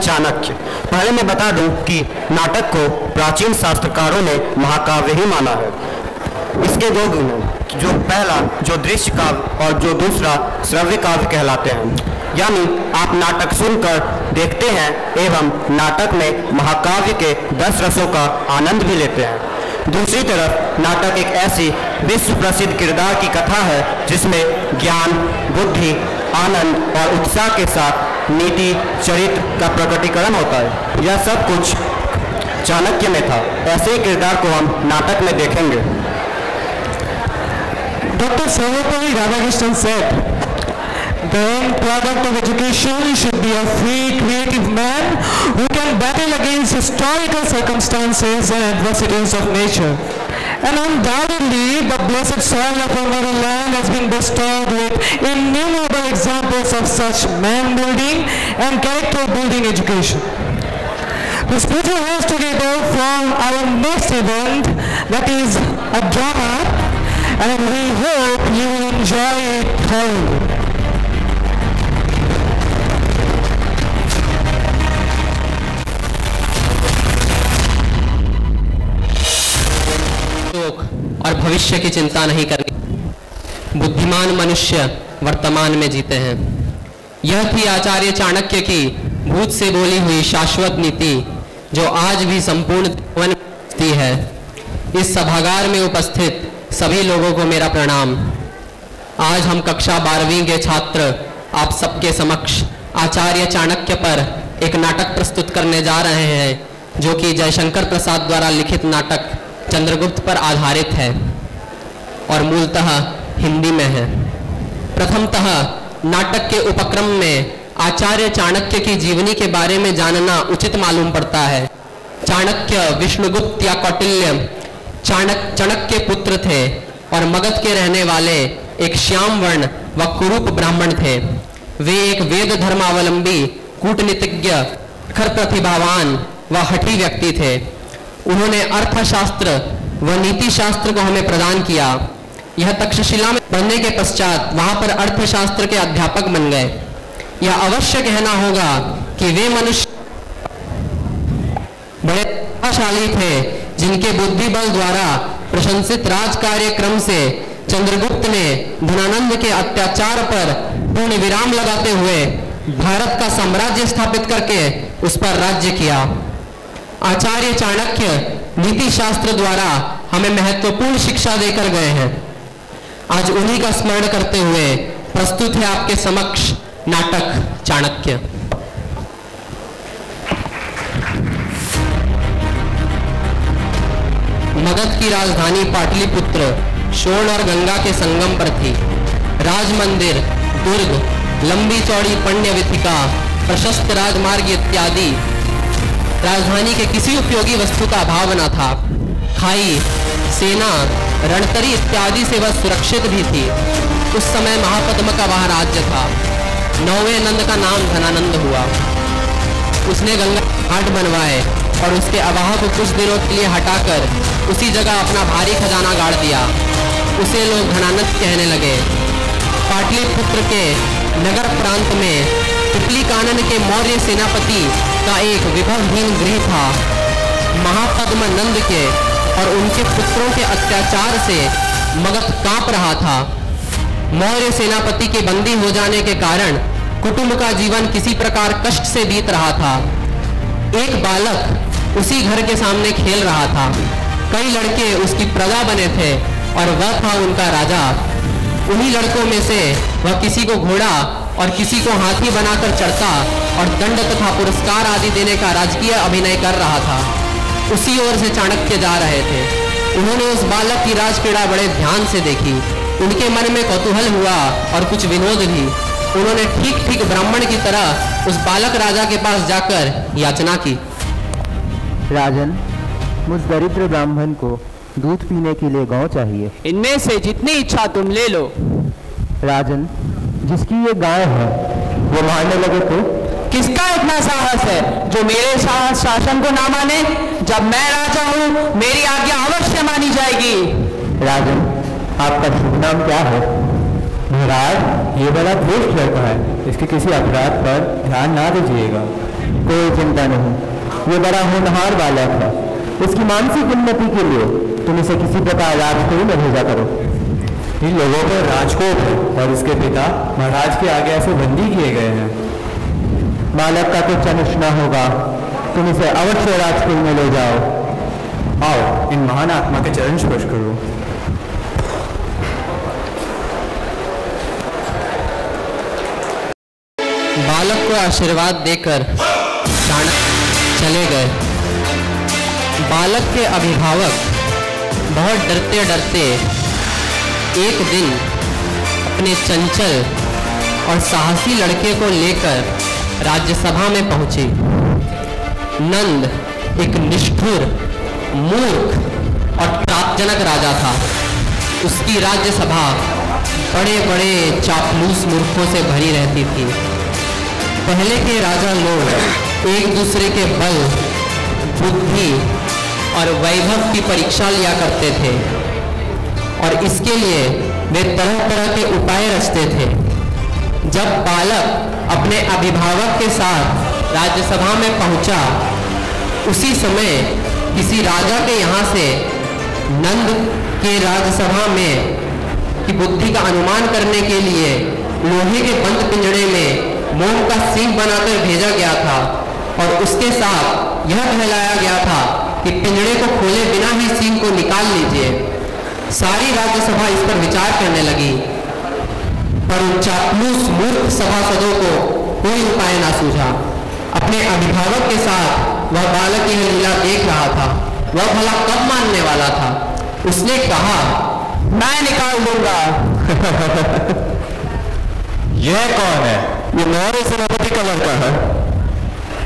चाणक्य। पहले मैं बता दूँ कि नाटक को प्राचीन शास्त्रकारों ने महाकाव्य ही माना है। इसके दो गुण हैं, जो पहला, जो दृश्य काव्य और जो दूसरा श्रव्य काव्य कहलाते हैं। यानी आप नाटक सुनकर देखते हैं एवं नाटक में महाकाव्य के दस रसों का आनंद भी लेते हैं। दूसरी तरफ़, नाटक एक ऐसी विश्व प्रसिद्ध किरदार की कथा है जिसमें ज्ञान, बुद्धि, आनंद और उत्साह के साथ नीति चरित्र का प्रकटीकरण होता है यह सब कुछ चाणक्य में था ऐसे ही किरदार को हम नाटक में देखेंगे Dr. Sarvapalli Radhakrishnan said, the end product of education should be a free, creative man who can battle against historical circumstances and adversities of nature. And undoubtedly, the blessed soil of our land has been bestowed with innumerable examples of such man-building and character-building education. Put your hands together for our next event, that is a drama, and we hope you will enjoy it thoroughly. भविष्य की चिंता नहीं करनी। बुद्धिमान मनुष्य वर्तमान में जीते हैं। यह थी आचार्य चाणक्य की भूत से बोली हुई शाश्वत नीति, जो आज भी संपूर्ण जीवन है। इस सभागार में उपस्थित सभी लोगों को मेरा प्रणाम। आज हम कक्षा बारहवीं के छात्र आप सबके समक्ष आचार्य चाणक्य पर एक नाटक प्रस्तुत करने जा रहे हैं, जो कि जयशंकर प्रसाद द्वारा लिखित नाटक चंद्रगुप्त पर आधारित है। और मूलतः हिंदी में है। प्रथमतः नाटक के उपक्रम में आचार्य चाणक्य की जीवनी के बारे में जानना उचित मालूम पड़ता है। चाणक्य विष्णुगुप्त या कौटिल्य चाणक चाणक्य पुत्र थे और मगध के रहने वाले एक श्याम वर्ण व कुरूप ब्राह्मण थे। वे एक वेद धर्मावलंबी, कूटनीतिज्ञ खर प्रतिभावान व हठी व्यक्ति थे। उन्होंने अर्थशास्त्र व नीति शास्त्र को हमें प्रदान किया। यह तक्षशिला में बनने के पश्चात वहाँ पर अर्थशास्त्र के अध्यापक बन गए। यह अवश्य कहना होगा कि वे मनुष्य बड़े प्रतिभाशाली थे, जिनके बुद्धि बल द्वारा प्रशंसित राज कार्यक्रम से चंद्रगुप्त ने धनानंद के अत्याचार पर पूर्ण विराम लगाते हुए भारत का साम्राज्य स्थापित करके उस पर राज्य किया। आचार्य चाणक्य नीति शास्त्र द्वारा हमें महत्वपूर्ण शिक्षा देकर गए हैं। आज उन्हीं का स्मरण करते हुए प्रस्तुत है आपके समक्ष नाटक चाणक्य। मगध की राजधानी पाटलिपुत्र शोण और गंगा के संगम पर थी। राज मंदिर दुर्ग, लंबी चौड़ी पुण्य विथिका प्रशस्त राजमार्ग इत्यादि। राजधानी के किसी उपयोगी वस्तु का अभाव न था। खाई, सेना रणतरी इत्यादि से वह सुरक्षित भी थी। उस समय महापद्म का वह राज्य था। नौवे नंद का नाम धनानंद हुआ। उसने गंगा घाट बनवाए और उसके अभाव को कुछ दिनों के लिए हटाकर उसी जगह अपना भारी खजाना गाड़ दिया। उसे लोग धनानंद कहने लगे। पाटलिपुत्र के नगर प्रांत में पिपली कानन के मौर्य सेनापति का एक विभवहीन गृह था। महापद्म नंद के और उनके पुत्रों के अत्याचार से मगध काँप रहा था। मौर्य सेनापति के बंदी हो जाने के कारण कुटुंब का जीवन किसी प्रकार कष्ट से बीत रहा था। एक बालक उसी घर के सामने खेल रहा था। कई लड़के उसकी प्रजा बने थे और वह था उनका राजा। उन्हीं लड़कों में से वह किसी को घोड़ा और किसी को हाथी बनाकर चढ़ता और दंड तथा पुरस्कार आदि देने का राजकीय अभिनय कर रहा था। उसी ओर से चाणक्य जा रहे थे। उन्होंने उस बालक की राजक्रीड़ा बड़े ध्यान से देखी। उनके मन में कौतूहल हुआ और कुछ विनोद भी। उन्होंने ठीक ठीक ब्राह्मण की तरह उस बालक राजा के पास जाकर याचना की। राजन मुझ दरिद्र ब्राह्मण को दूध पीने के लिए गाँव चाहिए। इनमें से जितनी इच्छा तुम ले लो। राजन जिसकी ये गाय है वो मारने लगे तो? किसका इतना साहस है? जो मेरे साहस शासन को ना माने, जब मैं राजा हूँ, मेरी आज्ञा अवश्य मानी जाएगी। राजन, आपका शुभ नाम क्या है? महाराज, ये बड़ा दुष्ट लड़का है। इसके किसी अपराध पर ध्यान ना दीजिएगा। कोई चिंता नहीं। ये बड़ा होनहार बालक है। इसकी मानसिक उन्नति के लिए तुम इसे किसी प्रकार राजकुल में भेजा करो। इन लोगों पर राजकोट है और इसके पिता महाराज के आगे ऐसे बंदी किए गए हैं। बालक का कुछ अनुष न होगा। तुम इसे अवश्य राजकुल में ले जाओ। आओ, इन महान आत्मा के चरण स्पर्श करो। बालक को आशीर्वाद देकर चले गए। बालक के अभिभावक बहुत डरते डरते एक दिन अपने चंचल और साहसी लड़के को लेकर राज्यसभा में पहुँचे। नंद एक निष्ठुर, मूर्ख और त्रापजनक राजा था। उसकी राज्यसभा बड़े बड़े चापलूस मूर्खों से भरी रहती थी। पहले के राजा लोग एक दूसरे के बल, बुद्धि और वैभव की परीक्षा लिया करते थे। और इसके लिए वे तरह तरह के उपाय रचते थे। जब बालक अपने अभिभावक के साथ राज्यसभा में पहुँचा, उसी समय किसी राजा के यहाँ से नंद के राज्यसभा में की बुद्धि का अनुमान करने के लिए लोहे के बंद पिंजड़े में मोम का सिंह बनाकर भेजा गया था और उसके साथ यह कहलाया गया था कि पिंजड़े को खोले बिना ही सिंह को निकाल लीजिए। सारी राज्यसभा इस पर विचार करने लगी। पर उन चापलूस मूर्ख सभासदों को कोई उपाय ना सूझा। अपने अभिभावक के साथ वह बालक यह लीला देख रहा था। वह भला कब मानने वाला था? उसने कहा मैं निकाल दूँगा। यह कौन है? ये मेरे सेनापति का लड़का है।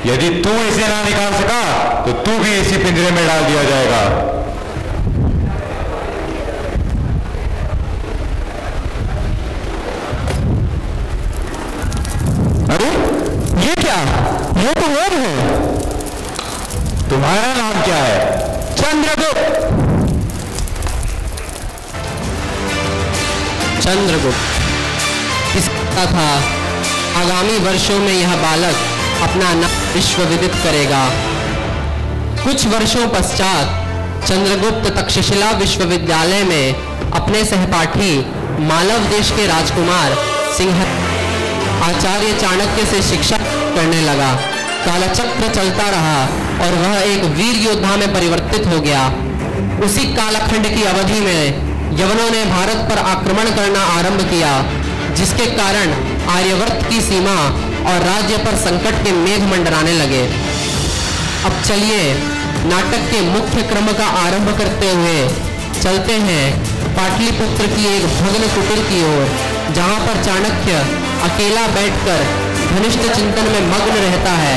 यदि तू इसे ना निकाल सका तो तू भी इसी पिंजरे में डाल दिया जाएगा। अरे ये क्या? ये तो वो है। तुम्हारा नाम क्या है? चंद्रगुप्त। चंद्रगुप्त। इसका था? आगामी वर्षों में यह बालक अपना नाम विश्वविदित करेगा। कुछ वर्षों पश्चात चंद्रगुप्त तक्षशिला विश्वविद्यालय में अपने सहपाठी मालव देश के राजकुमार सिंह आचार्य चाणक्य से शिक्षा करने लगा। कालचक्र चलता रहा और वह एक वीर योद्धा में परिवर्तित हो गया। उसी कालखंड की अवधि में यवनों ने भारत पर आक्रमण करना आरंभ किया, जिसके कारण आर्यवर्त की सीमा और राज्य पर संकट के मेघ मंडराने लगे। अब चलिए, नाटक के मुख्य क्रम का आरंभ करते हुए चलते हैं पाटलिपुत्र की एक भग्न कुटीर की ओर, जहाँ पर चाणक्य अकेला बैठकर घनिष्ठ चिंतन में मग्न रहता है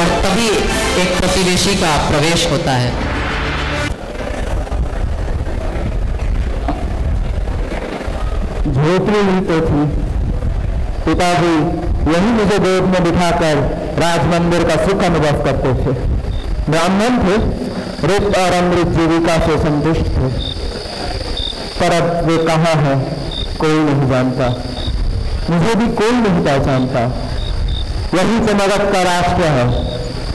और तभी एक प्रतिवेशी का प्रवेश होता है। झोपड़ी ही तो थी। पिताजी यही मुझे गोद में बिठाकर राजमंदिर का सुख अनुभव करते थे। ब्राह्मण थे रूप और अमृत जीविका से संतुष्ट थे। पर अब वे कहाँ हैं, कोई नहीं जानता। मुझे भी कोई नहीं पहचानता। यही से मगध का राष्ट्र है।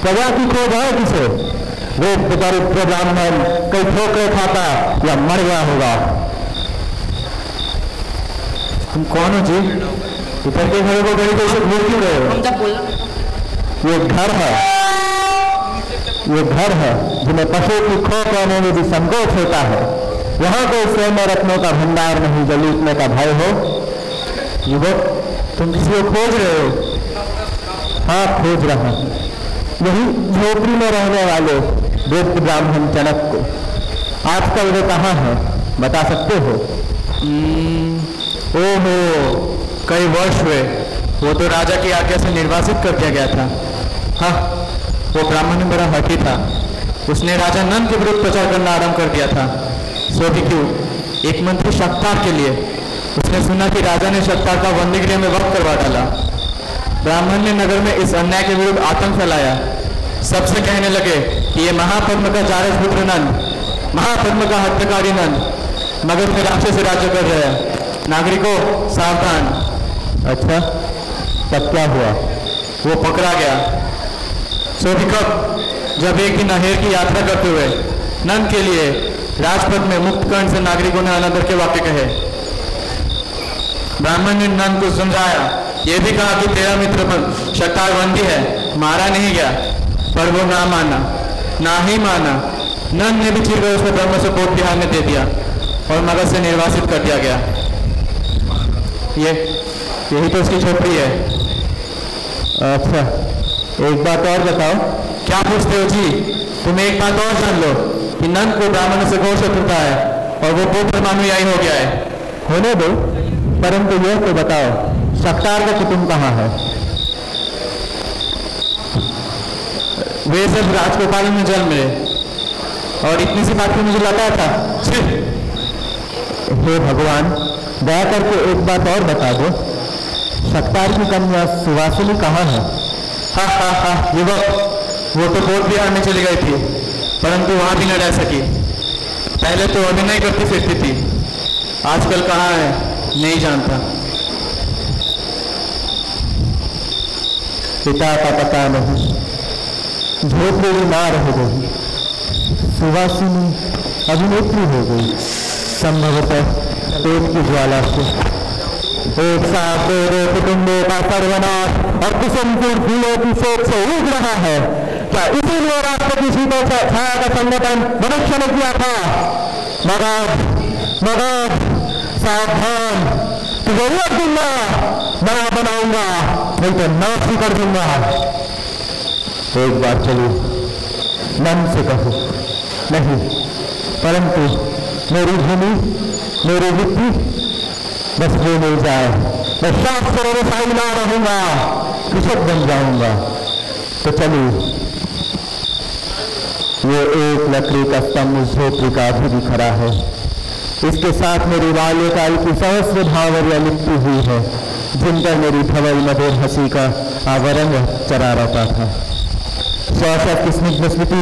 प्रजा की खोज है किसे? वेद दरिद्र ब्राह्मण कई ठोकरे खाता या मर गया होगा। तुम कौन हो जी? ऊपर के घरों को गली कैसे घूर क्यों रहे हो ये घर है। ये घर है जिन्हें पशु की खो कहने में भी संकोच होता है। यहाँ कोई स्वयं रत्नों का भंडार नहीं जो लूटने का भय हो। युवक, तुम किसी को खोज रहे हो? हाँ खोज रहा हूँ। यही झोपड़ी में रहने वाले वृद्ध ब्राह्मण जनक को। आजकल वे कहाँ हैं? बता सकते हो? ओहो, कई वर्ष हुए। वो तो राजा की आज्ञा से निर्वासित कर दिया गया था। हाँ वो ब्राह्मण बड़ा हठी था। उसने राजा नंद के विरुद्ध प्रचार करना आरंभ कर दिया था। सो भी क्यों? एक मंत्री शक्तार के लिए। उसने सुना कि राजा ने शक्तार का वंदीगृह में वक्त करवा डाला। ब्राह्मण ने नगर में इस अन्याय के विरुद्ध आतंक फैलाया। सबसे कहने लगे कि ये महापद्म का चारस पुत्र नंद महापद्म का हत्याकारी नंद मगध फिर राक्षस से राज्य कर रहे हैं। नागरिकों, सावधान। अच्छा तब क्या हुआ? वो पकड़ा गया। सो कब जब एक दिन अहेर की यात्रा करते हुए नंद के लिए राजपथ में मुक्त कर्ण से नागरिकों ने अनंतर के वाक्य कहे। ब्राह्मण ने नंद को समझाया, ये भी कहा कि तेरा मित्र पर है, मारा नहीं गया, पर वो ना माना, ना ही माना। नंद ने भी चिर उस पर ब्रह्म से कोट बिहार में दे दिया और मगध से निर्वासित कर दिया गया। ये, यही तो उसकी छोकरी है। अच्छा एक बात और बताओ। क्या पूछते हो जी? तुम एक बात और जान लो कि नंद को ब्राह्मण से घोर शत्रुता है और वो पुत्र मानुयायी हो गया है। होने दो। परंतु यह तो बताओ सख्तार का कुटुंब कहाँ है? वे सब राजगोपाल में जन्म मिले और इतनी सी बात की मुझे लगा था! हे भगवान, दया करके एक बात और बता दो। सख्तार की कन्या सुवासिनी कहाँ है? हा हा हा, युवक, वो तो कोट बिहार में चली गई थी, परंतु वहाँ भी न रह सकी। पहले तो अभिनय करती फिरती थी। आजकल कहाँ है? नहीं जानता। पिता का पता नहीं। झोपड़ी ना रह गई। सुवासिनी अभिनेत्री हो गई। संभवतः पेट की ज्वाला से। एक साथ मेरे कुटुंबों का सर्वनाश और कुसुमपुर फूलों की शोक से उग रहा है। क्या इसीलिए राष्ट्रपति सीटों से छाया का संगठन मनुष्य ने किया था? मगध मगध सावधान तो ज़रूरत दूँगा बड़ा बनाऊँगा नहीं तो नाश ही कर दूँगा एक बार चलो मन से कहो नहीं परंतु मेरी भूमि मेरी मिट्टी बस वो मिल जाए मैं शास्त्रों में साइना रहूँगा कृषक बन जाऊँगा तो चलिए ये एक लकड़ी का स्तंभ झोपड़ी का भी खड़ा है। इसके साथ मेरी बाल्यकाल की सहस्र भावरिया लिपटी हुई है। जिन पर मेरी भवल मधुर हँसी का आवरण चरा रहता था। स्वास्थ्य की स्निग्ध स्मृति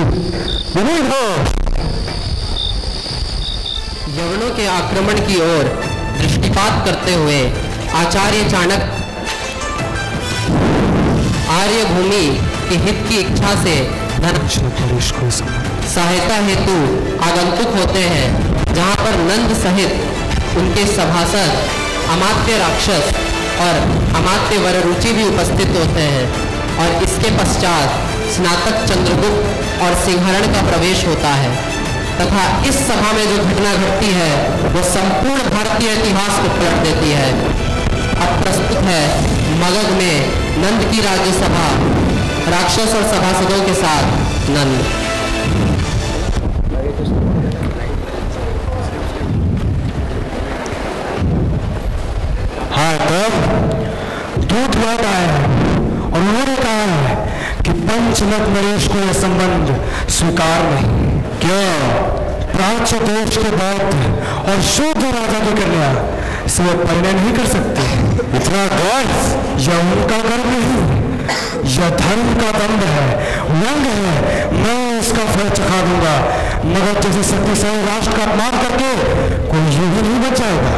विनीत हो। यवनों के आक्रमण की ओर दृष्टिपात करते हुए आचार्य चाणक आर्य भूमि के हित की इच्छा से धन सहायता हेतु आगंतुक होते हैं। जहाँ पर नंद सहित उनके सभासद, अमात्य राक्षस और अमात्य वररुचि भी उपस्थित होते हैं और इसके पश्चात स्नातक चंद्रगुप्त और सिंहरण का प्रवेश होता है। तथा इस सभा में जो घटना घटती है, वो संपूर्ण भारतीय इतिहास को पलट देती है। अब प्रस्तुत है मगध में नंद की राज्यसभा, राक्षस और सभासदों के साथ नंद। दूत लौट आए और उन्होंने कहा है कि पंचमत नरेश को यह संबंध स्वीकार नहीं। क्यों? प्राच्य देश के बौद्ध और शुद्ध राजा की कन्या से वो परिणय नहीं कर सकते। इतना गर्व, यह उनका गर्व नहीं, यह धर्म का दंड है व्यंग है। मैं इसका फल चखा दूँगा, मगर जैसे शक्तिशाली राष्ट्र का अपमान करके कोई यूँ ही नहीं बचाएगा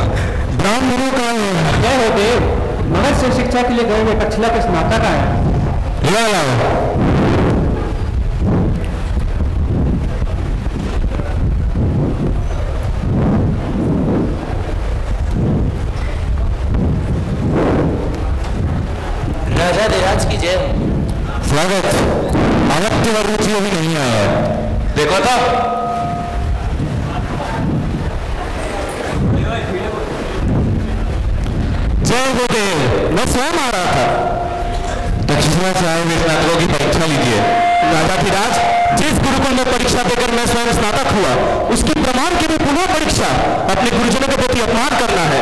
ब्राह्मणों का है मगध से शिक्षा के लिए गए हुए कछला के स्नातक आए। ले राजा देराज की जय स्वागत। अगत्य और रुचि अभी नहीं आया। देखो तो। जय गुरुदेव मैं स्वयं आ रहा था। दक्षिणा से आए हुए स्नातकों की परीक्षा लीजिए। राजा की राज जिस गुरुकुल में परीक्षा देकर मैं स्वयं स्नातक हुआ, उसके प्रमाण के लिए पुनः परीक्षा, अपने गुरुजनों के प्रति अपमान करना है।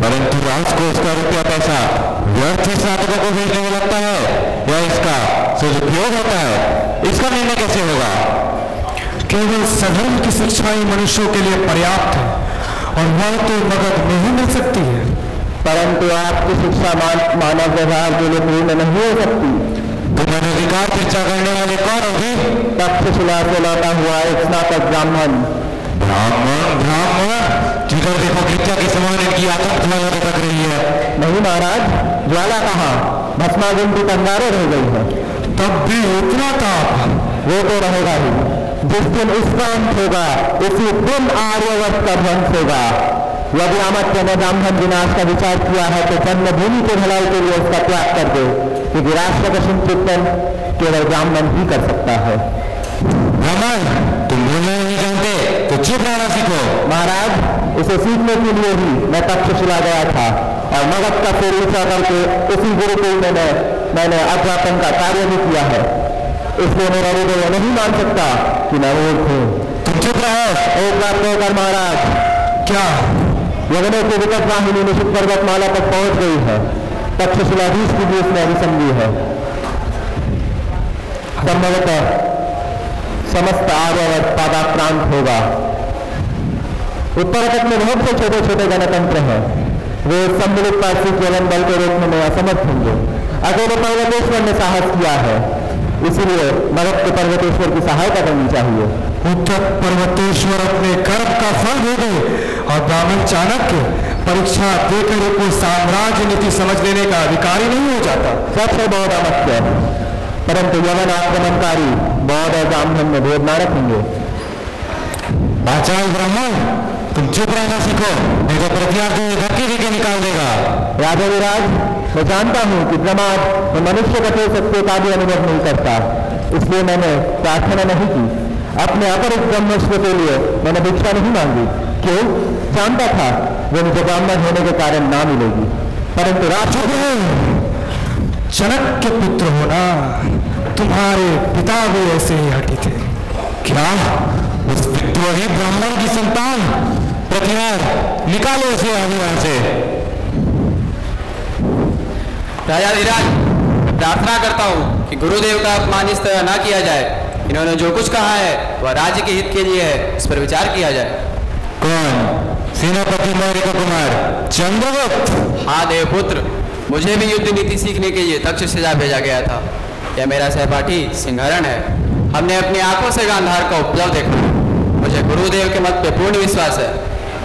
परंतु राज को उसका रुपया पैसा व्यर्थ स्नातकों को भेजने में लगता है, या इसका सदुपयोग होता है? इसका निर्णय कैसे होगा? केवल सधर्म की शिक्षा ही मनुष्यों के लिए पर्याप्त है, और वह तो मगध नहीं मिल सकती है। परंतु आपकी शिक्षा मानव व्यवहार के लिए पूर्ण नहीं हो सकती। तो अधिकार चर्चा करने वाले कौन होगी? से लौटा हुआ एक स्नातक ब्राह्मण। ब्राह्मण ब्राह्मण? जिधर देखो गिरजा के समान इनकी आतंक ज्वाला रही है। नहीं महाराज ज्वाला कहाँ? भस्मागुंडी अंगारे रह गई है। तब भी उतना ताप। वो तो रहेगा ही। जिस दिन उसका अंत होगा उसी दिन आर्यवर्त का ध्वंस होगा। यदि अमत्य ने ब्राह्मण विनाश का विचार किया है तो जन्मभूमि के भलाई के लिए उसका त्याग कर दे क्योंकि राष्ट्र का चिंतन केवल ब्राह्मण ही कर सकता है। ब्राह्मण तुम बोलना नहीं जानते तो चुप रहना सीखो। महाराज इसे सीखने के लिए ही मैं तक्षशिला गया था और मगध का फेर ऊँचा करके उसी गुरुकुल में मैं मैंने अध्यापन का कार्य भी किया है। इसलिए मेरा हृदय यह नहीं मान सकता कि मैं मूर्ख हूँ। तुम चुप रहो। एक बात कहकर महाराज क्या? यवनों की विकट वाहिनी निश्चित पर्वतमाला तक पहुँच गई है। तक्षशिलाधीश की भी उसमें अभिसंधि है। संभवतः समस्त आर्यवर्त पादाक्रांत होगा। उत्तराखंड में बहुत से छोटे छोटे गणतंत्र हैं। वे सम्मिलित पार्षिक यवन बल के रोकने में असमर्थ होंगे। अकेले पर्वतेश्वर ने साहस किया है। इसीलिए मगध के पर्वतेश्वर की सहायता करनी चाहिए। उत्तर पर्वतेश्वर अपने कर्म का फल दे गए और ब्राह्मण चाणक्य परीक्षा देकर कोई साम्राज्य नीति समझ लेने का अधिकारी नहीं हो जाता। है बौद्ध अमत्य परंतु यवन आक्रमणकारी बौद्ध और ब्राह्मण में भेद न रखेंगे। बाचाल ब्राह्मण तुम चुप रहना सीखो नहीं तो प्रत्यार को धक्के देके निकाल देगा। राजा विराज मैं जानता हूँ कि प्रमाद में मनुष्य कठोर सत्य का भी अनुभव नहीं करता। इसलिए मैंने प्रार्थना नहीं की। अपने अपरित ब्रह्मस्व के लिए मैंने भिक्षा नहीं मांगी। क्यों? जानता था वो मुझे ब्राह्मण होने के कारण ना मिलेगी। परंतु राष्ट्र चाणक्य पुत्र होना तुम्हारे पिता भी ऐसे ही हटी थे। क्या? उस विद्रोही ब्राह्मण की संतान प्रतिहार निकालो उसे आगे यहाँ से राजा धीराज प्रार्थना करता हूँ कि गुरुदेव का अपमान इस तरह ना किया जाए। इन्होंने जो कुछ कहा है वह राज्य के हित के लिए है इस पर विचार किया जाए। कौन? सेनापति मौर्य कुमार। चंद्रगुप्त। हाँ देव पुत्र मुझे भी युद्ध नीति सीखने के लिए तक्षशिला भेजा गया था। यह मेरा सहपाठी सिंहरण है। हमने अपनी आँखों से गांधार का उपलब्ध देखा। मुझे गुरुदेव के मत पे पूर्ण विश्वास है।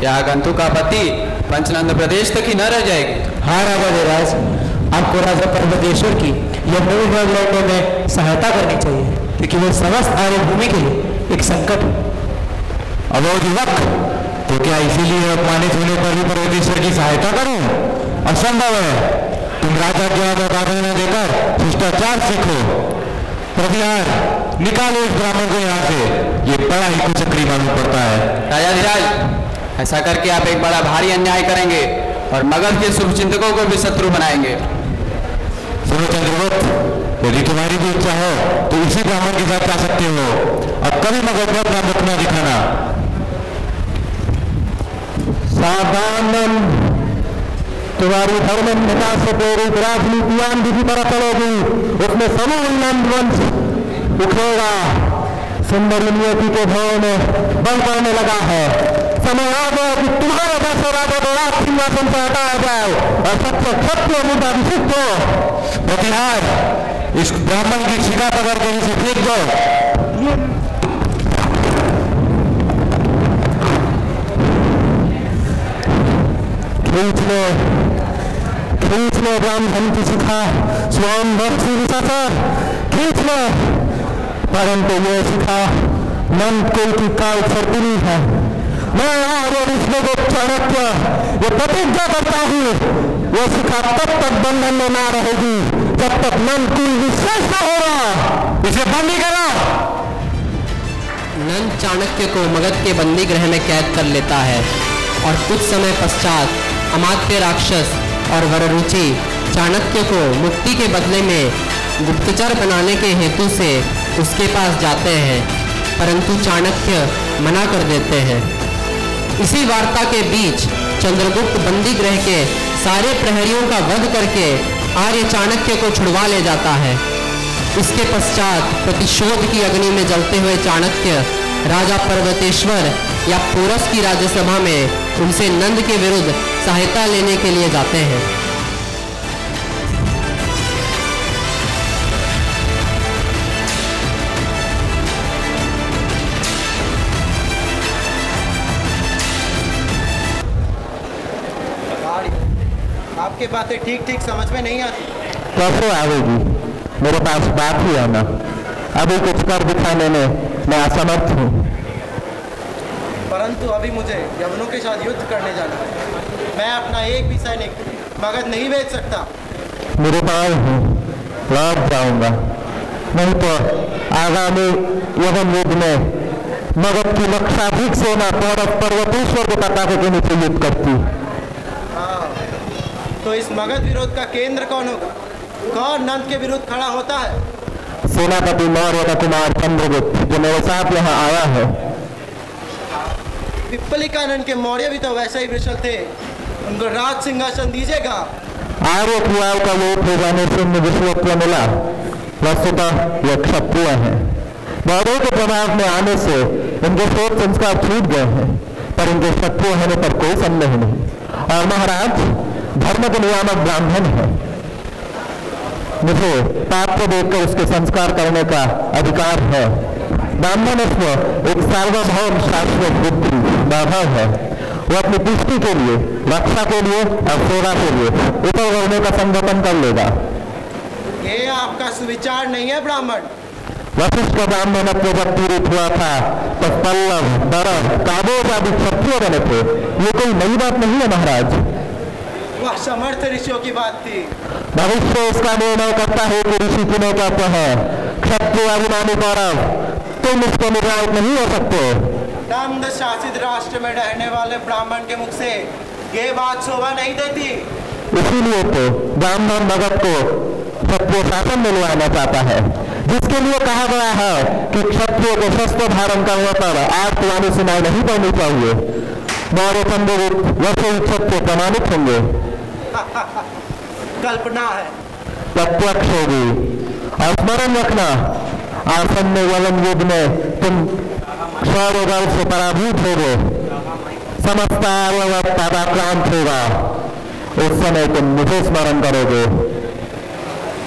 यह गंतु का पति पंचनंद प्रदेश तक ही न रह जाएगी। हाँ राजा विराज आपको राजा पर्वतेश्वर की यह मूल में सहायता करनी चाहिए। क्योंकि वो समस्त आर्य भूमि के लिए एक संकट है। अवोध युवक तो क्या इसीलिए अपमानित होने पर भी पर्वतेश्वर की सहायता करूँ? असंभव है। तुम राजा की आदत आदर न देकर शिष्टाचार सीखो। प्रतिहार निकालो इस ब्राह्मण को यहाँ से। ये बड़ा ही कुचक्री मालूम पड़ता है। राजा धीराज ऐसा करके आप एक बड़ा भारी अन्याय करेंगे और मगध के शुभ चिंतकों को भी शत्रु बनाएँगे। सुनो चंद्रगुप्त यदि तुम्हारी भी इच्छा हो तो इसी ब्राह्मण के साथ जा सकते हो। अब कभी मगध में अपना मुख न दिखाना। सावधान। तुम्हारी धर्मन्यता से प्रेरित राजनीतियाँ विधि पर चलेगी उसमें समूह नंदवंश उठेगा। सुंदर नियति के भय में बल करने लगा है। समय आ गया कि तुम्हारे जैसे राजा को राज सिंहासन से हटाया जाए और सबसे क्षत्रिय मुद्दा विशिष्ट हो। प्रतिहार इस ब्राह्मण की शिका पकड़ के इसे फेंक दो। खींच लो खींच लो ब्राह्मण की शिखा विशासर खींच लो। परंतु ये शिखा मन कुल की काल सर्पिनी है। मैं और इसमें को चाणक्य ये प्रतिज्ञा करता हूँ, ये शिखा तब तक बंधन में ना रहेगी। जब तक मन कुल विशेष न होगा इसे बंदी करो। नंद चाणक्य को मगध के बंदी गृह में कैद कर लेता है। और कुछ समय पश्चात अमात्य राक्षस और वररुचि चाणक्य को मुक्ति के बदले में गुप्तचर बनाने के हेतु से उसके पास जाते हैं, परंतु चाणक्य मना कर देते हैं। इसी वार्ता के बीच चंद्रगुप्त बंदी ग्रह के सारे प्रहरियों का वध करके आर्य चाणक्य को छुड़वा ले जाता है। इसके पश्चात प्रतिशोध की अग्नि में जलते हुए चाणक्य, राजा पर्वतेश्वर या पोरस की राज्यसभा में उनसे नंद के विरुद्ध सहायता लेने के लिए जाते हैं। आपकी बातें ठीक ठीक समझ में नहीं आती? कैसे आवेगी? मेरे पास बात ही आना अभी कुछ कर दिखाने में मैं असमर्थ हूँ। परंतु अभी मुझे यवनों के साथ युद्ध करने जाना है। मैं अपना एक भी सैनिक मगध नहीं भेज सकता। मेरे पास हूँ। लौट जाऊँगा। नहीं तो आगामी यवन युद्ध में मगध की लक्षाधिक सेना पौरव पर्वतेश्वर के पताके के नीचे युद्ध करती। हाँ तो इस मगध विरोध का केंद्र कौन होगा कौन नंद के विरुद्ध खड़ा होता है? सेनापति मौर्य का कुमार चंद्रगुप्त जो मेरे साथ यहाँ आया है। पिप्पलिकानंद के मौर्य भी तो वैसे ही विशल थे। उनको राज सिंहासन दीजिएगा। आर्य क्रियाओं का लोप हो जाने से उन्हें विश्वत्व मिला। वस्तुतः ये क्षत्रिय है। मौर्यों के प्रभाव में आने से इनके शोध संस्कार छूट गए हैं पर इनके क्षत्रिय होने पर कोई संदेह नहीं। और महाराज धर्म के नियामक ब्राह्मण है। मुझे पाप को देखकर उसके संस्कार करने का अधिकार है। ब्राह्मणत्व एक सार्वभौम शाश्वत बुद्धि वैभव है। वो अपनी पुष्टि के लिए रक्षा के लिए और सेवा के लिए ऊपर वर्णों का संगठन कर लेगा। ये आपका सुविचार नहीं है ब्राह्मण? वशिष्ठ ब्राह्मणत्व जब पीड़ित हुआ था तो पल्लव दरव काबोज आदि क्षत्रिय बने थे। ये कोई नई बात नहीं है महाराज। वह समर्थ ऋषियों की बात थी। भविष्य इसका निर्णय करता है कि ऋषि किन्हें कहते हैं। क्षत्रिय अभिमानी गौरव तुम इसको निर्णायक नहीं हो सकते। नंद शासित राष्ट्र में रहने वाले ब्राह्मण के मुख से ये बात शोभा नहीं देती। इसीलिए तो ब्राह्मण मगध को क्षत्रिय शासन मिलवाना चाहता है जिसके लिए कहा गया है कि क्षत्रिय को शस्त्र धारण करने पर आज पुरानी सुनाई नहीं पड़नी चाहिए। मौर्य चंद्रगुप्त वैसे ही क्षत्रिय प्रमाणित होंगे। कल्पना है। प्रत्यक्ष होगी। और स्मरण रखना आसन्न यवन युद्ध में तुम शौर्य बल से पराभूत हो गए समस्त आर्यवत पदाक्रांत होगा। उस समय तुम मुझे स्मरण करोगे।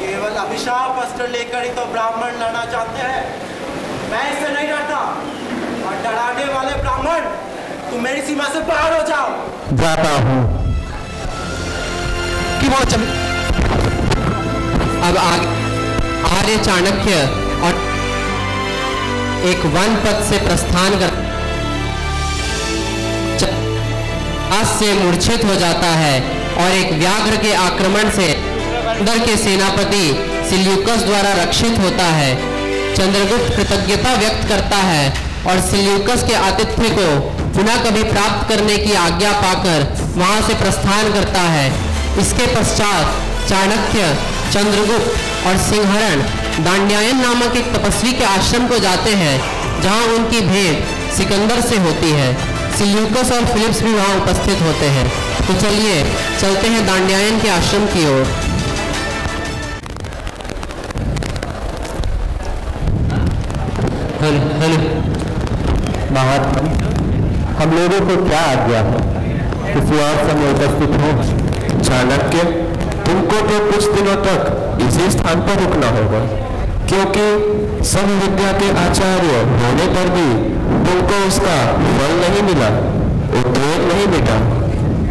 केवल अभिशाप अस्त्र लेकर ही तो ब्राह्मण लड़ना चाहते हैं। मैं इससे नहीं डरता। और डराने वाले ब्राह्मण तुम मेरी सीमा से बाहर हो जाओ। जाता हूँ। कि वो चम... अब आर्य चाणक्य और एक वन पथ से प्रस्थान कर से मूर्छित हो जाता है और एक व्याघ्र के आक्रमण से अंदर के सेनापति सिल्यूकस द्वारा रक्षित होता है। चंद्रगुप्त कृतज्ञता व्यक्त करता है और सिल्यूकस के आतिथ्य को पुनः कभी प्राप्त करने की आज्ञा पाकर वहाँ से प्रस्थान करता है। इसके पश्चात चाणक्य, चंद्रगुप्त और सिंहरण दांड्यायन नामक एक तपस्वी के आश्रम को जाते हैं, जहाँ उनकी भेंट सिकंदर से होती है। सिल्यूकस और फिलिप्स भी वहाँ उपस्थित होते हैं। तो चलिए, चलते हैं दांड्यायन के आश्रम की ओर। हम लोगों को क्या आज्ञा किसी और समय उपस्थित हो? चाणक्य तुमको तो कुछ दिनों तक इसी स्थान पर रुकना होगा, क्योंकि सब विद्या के आचार्य होने पर भी तुमको उसका फल नहीं मिला उद्योग नहीं मिटा।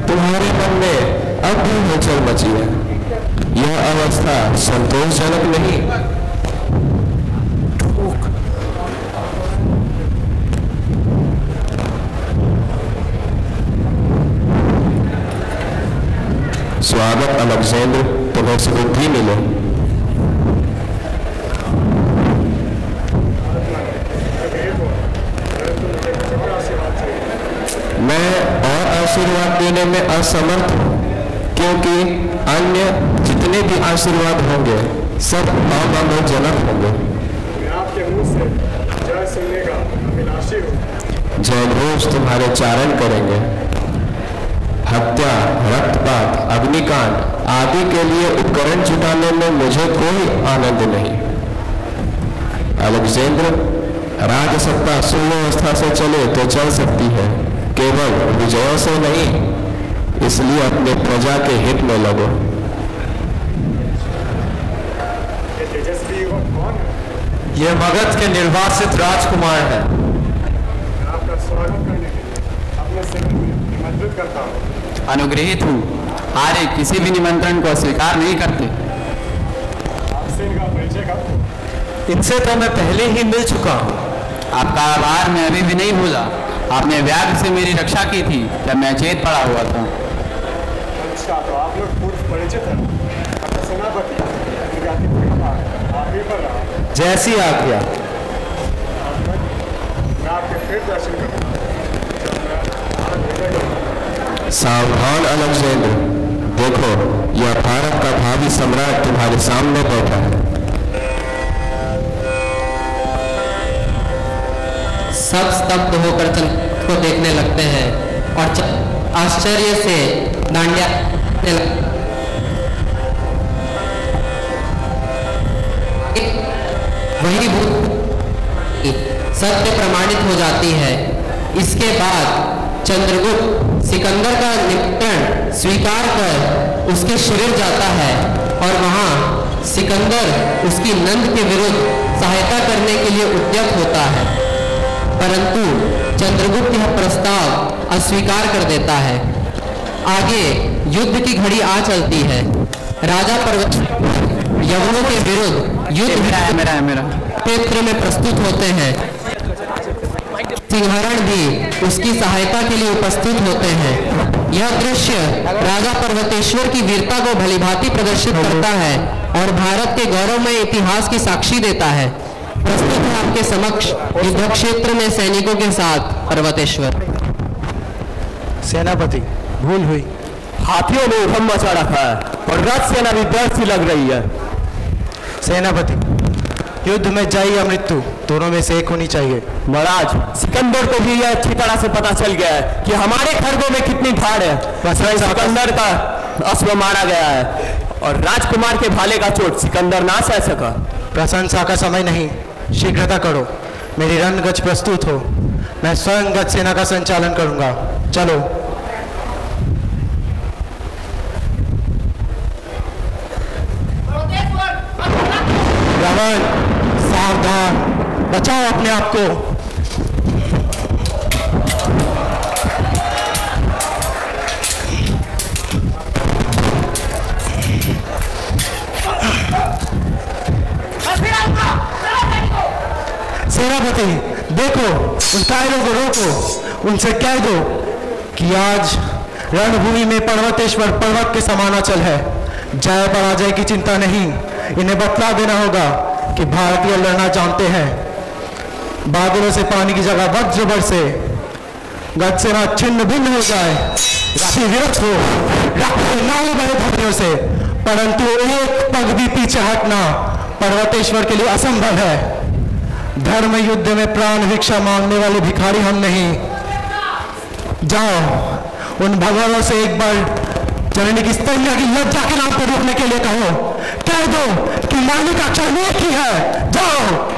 तुम्हारे मन में अब भी हलचल मची है। यह अवस्था संतोषजनक नहीं। स्वागत अलेक्जेंद्र तुम्हें सुबुद्धि मिले मैं और आशीर्वाद देने में असमर्थ क्योंकि अन्य जितने भी आशीर्वाद होंगे सब अमंगलजनक होंगे। आपके मुँह से जय हूँ। घोष तुम्हारे चारण करेंगे। हत्या रक्तपात अग्निकांड आदि के लिए उपकरण जुटाने में मुझे कोई आनंद नहीं। अलेक्जेंद्र राज राजसत्ता सुव्यवस्था से चले तो चल सकती है केवल विजयों से नहीं इसलिए अपने प्रजा के हित में लगो। ये मगध के निर्वासित राजकुमार है। आपका स्वागत करने के लिए। अपने सेवन में निमंत्रित करता हूँ। अनुग्रहित हूँ। आर्य किसी भी निमंत्रण को स्वीकार नहीं करते। इनसे तो मैं पहले ही मिल चुका हूँ। आपका आभार मैं अभी भी नहीं भूला। आपने व्याघ्र से मेरी रक्षा की थी जब मैं चेत पड़ा हुआ था। अच्छा तो आप लोग पूर्व परिचित हैं। अच्छा सेनापति ही जैसी आज्ञा मैं आपके फिर दर्शन करूँगा। सावधान अलेक्जेंडर देखो, यह भारत का भावी सम्राट तुम्हारे सामने बैठा है। सब स्तब्ध होकर चंद्र को देखने लगते हैं और आश्चर्य से करने वही भूत सत्य प्रमाणित हो जाती है। इसके बाद चंद्रगुप्त सिकंदर का निमंत्रण स्वीकार कर उसके शिविर जाता है और वहाँ सिकंदर उसकी नंद के विरुद्ध सहायता करने के लिए उद्यत होता है। परंतु चंद्रगुप्त यह प्रस्ताव अस्वीकार कर देता है। आगे युद्ध की घड़ी आ चलती है। राजा पर्वत यवनों के विरुद्ध युद्ध मेरा मेरा मेरा क्षेत्र में प्रस्तुत होते हैं। सिंहरण भी उसकी सहायता के लिए उपस्थित होते हैं। यह दृश्य राजा पर्वतेश्वर की वीरता को भलीभांति प्रदर्शित करता है और भारत के गौरवमय इतिहास की साक्षी देता है। प्रस्तुत है आपके समक्ष युद्ध क्षेत्र में सैनिकों के साथ पर्वतेश्वर। सेनापति भूल हुई। हाथियों ने उधम मचा रखा है। और रथ सेना भी सी लग रही है। सेनापति युद्ध में या मृत्यु। दोनों में से एक होनी चाहिए। महाराज सिकंदर को भी यह अच्छी तरह से पता चल गया है कि हमारे खरगों में कितनी धार है। सिकंदर का अश्व मारा गया है और राजकुमार के भाले का चोट सिकंदर ना सह सका। प्रशंसा का समय नहीं शीघ्रता करो। मेरी रणगज प्रस्तुत हो। मैं स्वयं गज सेना का संचालन करूँगा। चलो। रावण सावधान बचाओ अपने आप को। सेनापति, देखो, उन कायरों को रोको, उनसे कह दो कि आज रणभूमि में पर्वतेश्वर पर्वत के समानाचल है। जय पराजय की चिंता नहीं, इन्हें बतला देना होगा कि भारतीय लड़ना जानते हैं। बादलों से पानी की जगह वज्र बरसे गज सेना छिन्न भिन्न हो जाए। राशि विरक्त हो रक्त नाले बड़े भूमियों से। परंतु एक पग भी पीछे हटना पर्वतेश्वर के लिए असंभव है। धर्म युद्ध में प्राण भिक्षा मांगने वाले भिखारी हम नहीं। जाओ, उन भगवानों से एक बार जननी की स्तन्या की लज्जा के नाम पर रोकने के लिए कहो। कह दो कि मालिक अक्षर एक ही है। जाओ।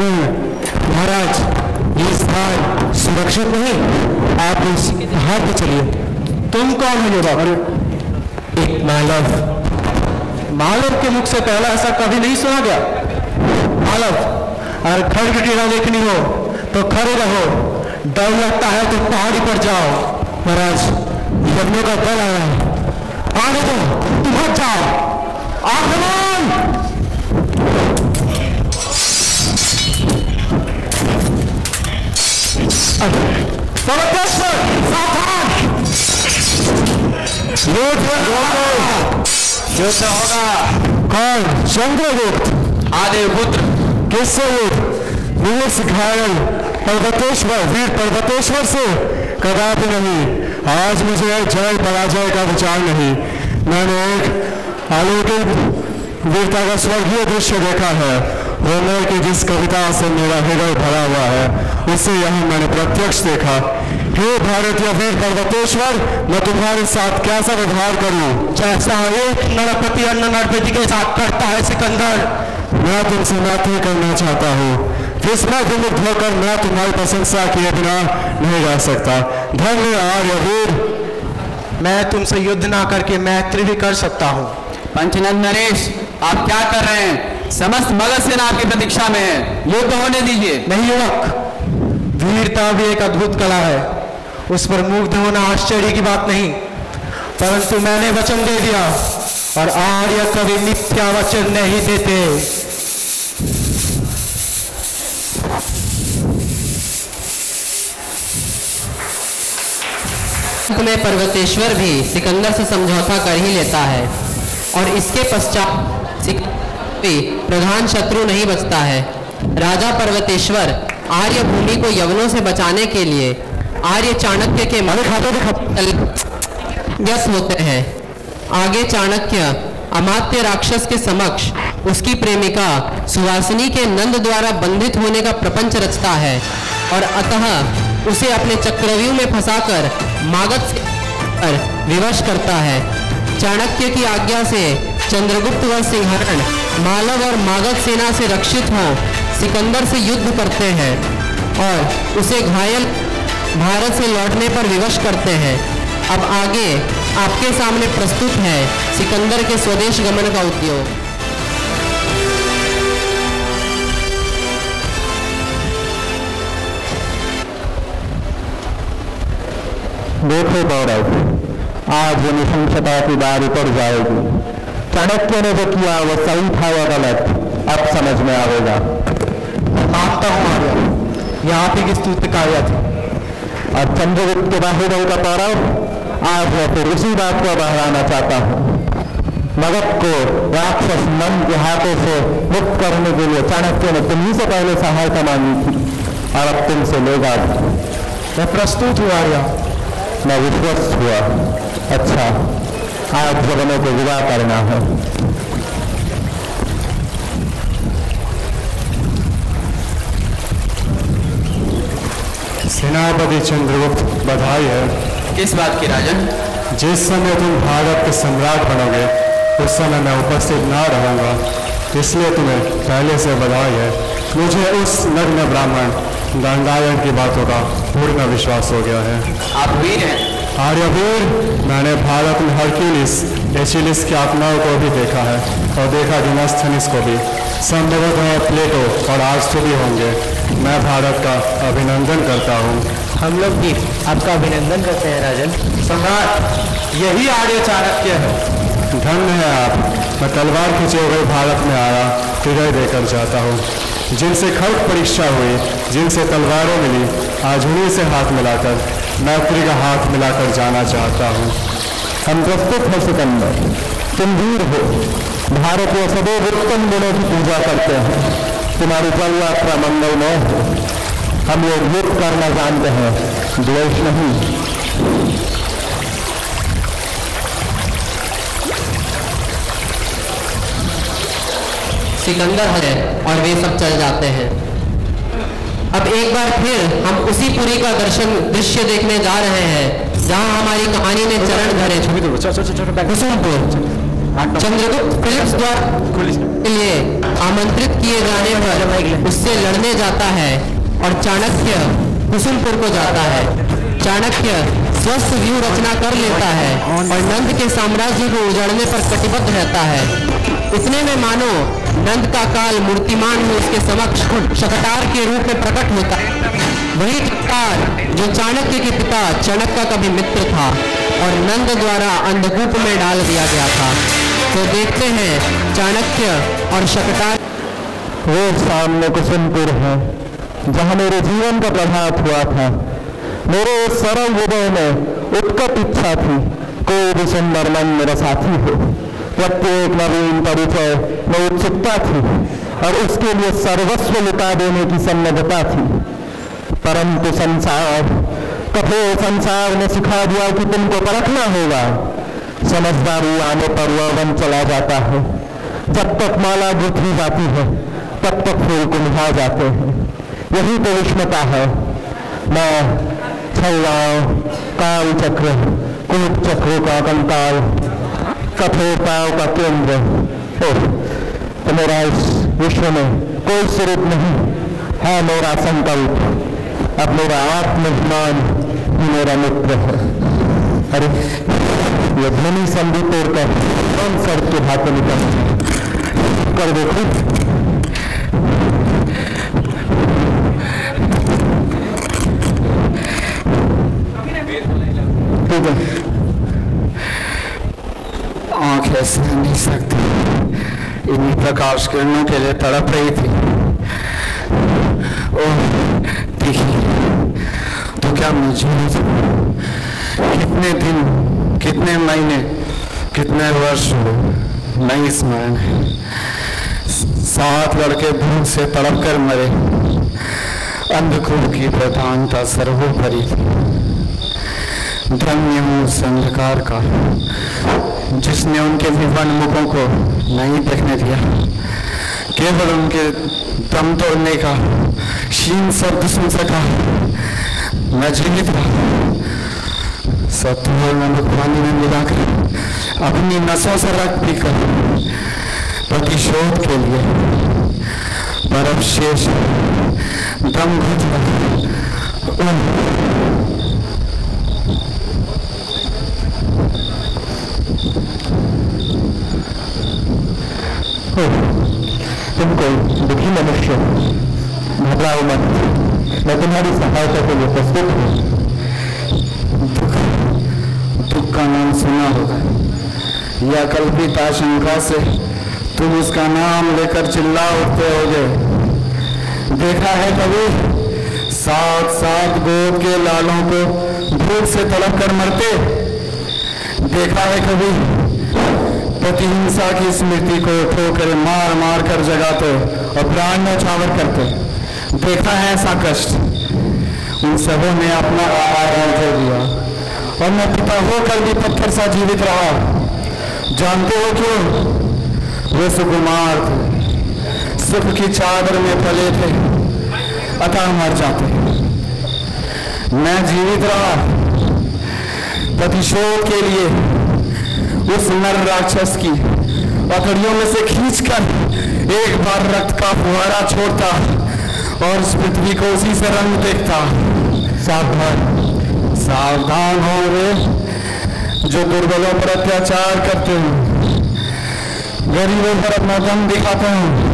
महाराज ये स्थान सुरक्षित नहीं आप इस हाथ पे चलिए। तुम कौन हो बाबा एक मालव। मालव के मुख से पहला ऐसा कभी नहीं सुना गया। मालव अगर खड़ग टीरा देखनी हो तो खड़े रहो। डर लगता है तो पहाड़ी पर जाओ। महाराज यज्ञों का दल आया है। आने दो तुम जाओ। आक्रमण पर्वतेश्वर सावधान युद्ध युद्ध होगा कौन चंद्रगुप्त आदेव पुत्र किससे युद्ध वीर घायल पर्वतेश्वर वीर पर्वतेश्वर से कदापि नहीं आज मुझे जय पराजय का विचार नहीं मैंने एक अलौकिक वीरता का स्वर्गीय दृश्य देखा है होमर की जिस कविता से मेरा हृदय भरा हुआ है उसे यहाँ मैंने प्रत्यक्ष देखा। हे भारतीय वीर पर्वतेश्वर मैं तुम्हारे साथ कैसा व्यवहार करूँ? जैसा एक नरपति अन्य नरपति के साथ करता है सिकंदर। मैं तुमसे मैत्री करना चाहता हूँ। विस्मय विमुक्त होकर मैं तुम्हारी प्रशंसा किए बिना नहीं रह सकता। धन्य आर्य वीर। मैं तुमसे युद्ध ना करके मैत्री भी कर सकता हूँ। पंचनंद नरेश आप क्या कर रहे हैं? समस्त मगध सेना आपकी प्रतीक्षा में है। युद्ध होने दीजिए। नहीं युवक वीरता भी एक अद्भुत कला है। उस पर मुग्ध होना आश्चर्य की बात नहीं परंतु मैंने वचन दे दिया और आर्य कभी मिथ्या वचन नहीं देते। में पर्वतेश्वर भी सिकंदर से समझौता कर ही लेता है और इसके पश्चात सिकंदर प्रधान शत्रु नहीं बचता है। राजा पर्वतेश्वर आर्य भूमि को यवनों से बचाने के लिए आर्य चाणक्य के व्यस्त होते हैं। आगे चाणक्य अमात्य राक्षस के समक्ष उसकी प्रेमिका सुवासिनी के नंद द्वारा बंधित होने का प्रपंच रचता है और अतः उसे अपने चक्रव्यूह में फंसाकर मागध से पर विवश करता है। चाणक्य की आज्ञा से चंद्रगुप्त व सिंहरण मालव और मागध सेना से रक्षित हो, सिकंदर से युद्ध करते हैं और उसे घायल भारत से लौटने पर विवश करते हैं। अब आगे आपके सामने प्रस्तुत है सिकंदर के स्वदेश गमन का उद्योग। देखो गौरव, आज नृशंसता की बारी पड़ जाएगी चाणक्य ने जो किया वो सही था या गलत अब समझ में आएगा मानता हूँ आर्य यह आप ही की स्तुति कार्य थी और चंद्रगुप्त के बाहुबल का गौरव आज मैं फिर उसी बात को बहराना चाहता हूँ मगध को राक्षस मन के हाथों से मुक्त करने के लिए चाणक्य ने तुम्ही से पहले सहायता मांगी थी और अब तुमसे लेगा मैं प्रस्तुत हुआ आर्य मैं विश्वस्त हुआ अच्छा आज जगनों को विदा करना है। सेनापति चंद्रगुप्त बधाई है। किस बात की राजन? जिस समय तुम भारत के सम्राट बनोगे उस समय मैं उपस्थित ना रहूँगा। इसलिए तुम्हें पहले से बधाई है। मुझे उस नग्न ब्राह्मण गंगायन की बातों का पूर्ण विश्वास हो गया है। आप वीर हैं। आर्यवीर मैंने भारत में हरक्यूलिस एचिलिस की आत्माओं को भी देखा है और देखा डिनास्थनिस को भी। संभवतः प्लेटो और आज भी होंगे। मैं भारत का अभिनंदन करता हूँ। हम लोग भी आपका अभिनंदन करते हैं राजन। सम्राट यही आर्य चाणक्य है। धन्य है आप। मैं तलवार खींचे हुए भारत में आया हृदय देकर जाता हूँ। जिनसे खर्च परीक्षा हुई जिनसे तलवारें मिली आज उन्हीं से हाथ मिलाकर मैत्री का हाथ मिलाकर जाना चाहता हूँ। हम प्रस्तुत हैं सिकंदर। तुम वीर हो। भारतीय सदैव उत्तम गुणों की पूजा करते हैं। तुम्हारी जल यात्रा मंगलमय हो हम लोग युद्ध करना जानते हैं। द्वेष नहीं। सिकंदर है और वे सब चल जाते हैं। अब एक बार फिर हम उसी पुरी का दर्शन दृश्य देखने जा रहे हैं, जहाँ हमारी कहानी ने चरण धरे। कुसुमपुर चंद्रगुप्त लिए आमंत्रित किए जाने पर उससे लड़ने जाता है और चाणक्य कुसुमपुर को जाता है। चाणक्य स्वस्थ व्यू रचना कर लेता है और नंद के साम्राज्य को उजड़ने पर कटिबद्ध रहता है। इतने में मानो नंद का काल मूर्तिमान में उसके समक्ष शकटार के रूप में प्रकट होता। वही शकटार जो चाणक्य के पिता चाणक्य का भी मित्र था और नंद द्वारा अंधकूप में डाल दिया गया था। तो देखते हैं चाणक्य और शकटार वो सामने कुसुमपुर है, जहाँ मेरे जीवन का प्रभात हुआ था। मेरे सरल हृदय में उत्कट इच्छा थी, कोई भी सुंदर मन मेरा साथी हो। प्रत्येक नवीन परिचय में उत्सुकता थी और उसके लिए सर्वस्व लुटा देने की सन्नद्धता थी। परंतु संसार, कठोर संसार ने सिखा दिया कि तुमको परखना होगा। समझदारी आने पर वह वन चला जाता है। जब तक माला गुथी जाती है, तब तक फूल कुम्हा जाते हैं। यही तो विषमता है। मैं छल्लाओं काल चक्र कूट चक्रों का कंकाल कठोरताओं का केंद्र। ओह, तो मेरा इस विश्व में कोई स्वरूप नहीं है मेरा संकल्प। अब मेरा आत्मभिमान ही मेरा मित्र है। अरे ये ध्वनि संधि तोड़कर कौन सड़क के हाथों निकल कर देखो ठीक है। सह नहीं सकती। इन्हीं प्रकाश किरणों के लिए तड़प रही थी। देखिए तो क्या मुझे कितने दिन, कितने महीने, कितने वर्ष हुए? नहीं स्मरण है। सात लड़के भूख से तड़प कर मरे। अंधकुल की प्रधानता सर्वोपरि थी। धन्य हूँ उस अंधकार का। जिसने उनके विवन मुखों को नहीं देखने दिया, केवल उनके दम तोड़ने का शीन शब्द सुन सका मैं जीवित रहा नमक पानी में मिलाकर अपनी नसों से रख पीकर प्रतिशोध के लिए पर अब शेष दम घुट गया। हो, तुम कोई दुखी मनुष्य घबराओ मत। मैं तुम्हारी सहायता के लिए प्रस्तुत हूँ। दुख दुख का नाम सुना होगा। या कल्पित आशंका से तुम उसका नाम लेकर चिल्ला उठते होगे। देखा है कभी सात सात गोद के लालों को भूख से तड़प कर मरते। देखा है कभी प्रतिहिंसा की स्मृति को ठोकर मार मार कर जगाते और प्राण न्यौछावर करते देखा है ऐसा कष्ट। उन सबों ने अपना आहार मुझे दिया और मैं पिता होकर भी पत्थर सा जीवित रहा। जानते हो क्यों? वे सुकुमार थे। सुख की चादर में पले थे। अतः मर जाते। मैं जीवित रहा। प्रतिशोध के लिए उस नर राक्षस की अकड़ियों में से खींचकर एक बार रक्त का फुहारा छोड़ता और इस पृथ्वी को उसी से रंग देखता। सावधान सावधान हो रे, जो दुर्बलों पर अत्याचार करते हैं। गरीबों पर अपना दम दिखाते हैं।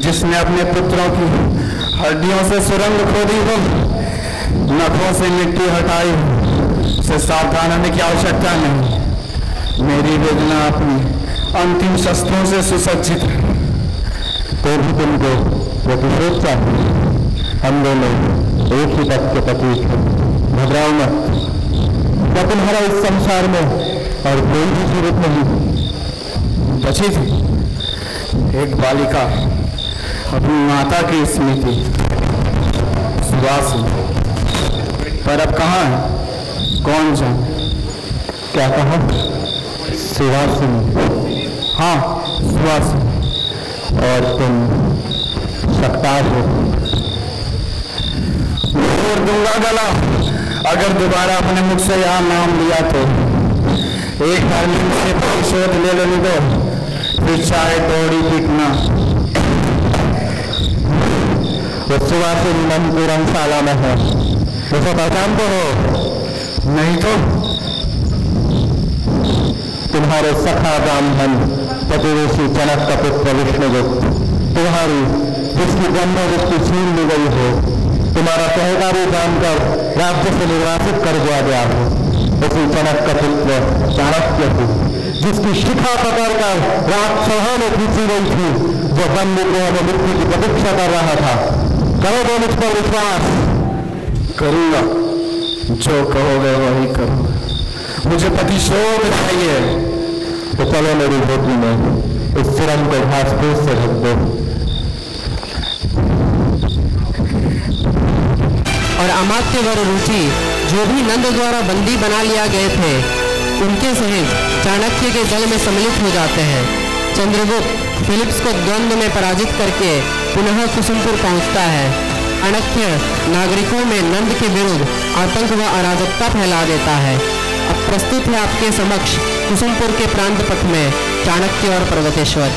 जिसने अपने पुत्रों की हड्डियों से सुरंग खोदी हो, नखों से मिट्टी हटाई हो। उसे सावधान होने की आवश्यकता नहीं। मेरी वेदना अपनी अंतिम शस्त्रों से सुसज्जित तो भी तुमको प्रतिशोध चाहिए। हम दोनों एक ही पथ के हैं। घबराओ मत। क्या तुम्हारा इस संसार में और कोई भी ज़रूरत नहीं? बची थी। एक बालिका अपनी माता की स्मृति। सुवासी पर अब कहाँ है? कौन जाने? क्या कहा? सुवासिनी हाँ सुवासिनी और तुम सकतार हो। दूँगा गला अगर दोबारा अपने मुख से यहाँ नाम लिया तो। एक बार से प्रतिशोध ले लेने दो। फिर चाहे दौड़ी पीटना। वो सुवासिनी मनपुरम शाला में है। पहचान तो हो? नहीं तो तुम्हारे सखा ब्राह्मण प्रतिवेशी जनक का पुत्र विष्णुगुप्त, तुम्हारी जिसकी ब्रह्म वृत्ति छीन ली गई हो, तुम्हारा सहकारी जानकर राज्य से निर्वासित कर दिया गया हो, उसी जनक का पुत्र चाणक्य थी जिसकी शिखा पकड़कर रात सभा में खींची गई थी, जो बंद गृह में मृत्यु की प्रतीक्षा कर रहा था। करोगे मुझ पर विश्वास। करूँगा। जो कहोगे वही करूँगा। मुझे प्रतिशोध चाहिए। तो चलो मेरी धोती में इस सुरंग को घास फूस से ढक दो। और अमात्य वर रुचि जो भी नंद द्वारा बंदी बना लिया गए थे, उनके सहित चाणक्य के दल में सम्मिलित हो जाते हैं। चंद्रगुप्त फिलिप्स को द्वंद्व में पराजित करके पुनः कुसुमपुर पहुँचता है। अणक्य नागरिकों में नंद के विरुद्ध आतंक व अराजकता फैला देता है। अब प्रस्तुत है आपके समक्ष कुसुमपुर के प्रांत पथ में चाणक्य और पर्वतेश्वर।